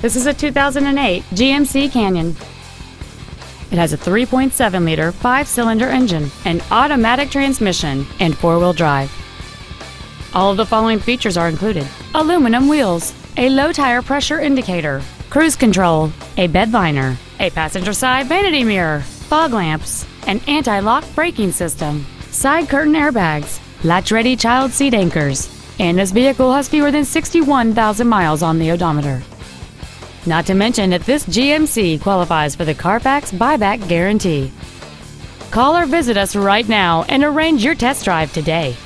This is a 2008 GMC Canyon. It has a 3.7 liter five cylinder engine, an automatic transmission, and four wheel drive. All of the following features are included aluminum wheels, a low tire pressure indicator, cruise control, a bed liner, a passenger side vanity mirror, fog lamps, an anti lock braking system, side curtain airbags, latch ready child seat anchors, and this vehicle has fewer than 61,000 miles on the odometer. Not to mention that this GMC qualifies for the Carfax buyback guarantee. Call or visit us right now and arrange your test drive today.